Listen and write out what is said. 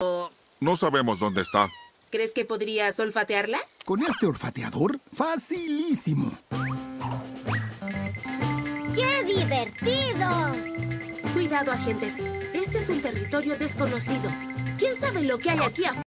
No sabemos dónde está. ¿Crees que podrías olfatearla? Con este olfateador, facilísimo. ¡Qué divertido! Cuidado, agentes. Este es un territorio desconocido. ¿Quién sabe lo que hay aquí afuera?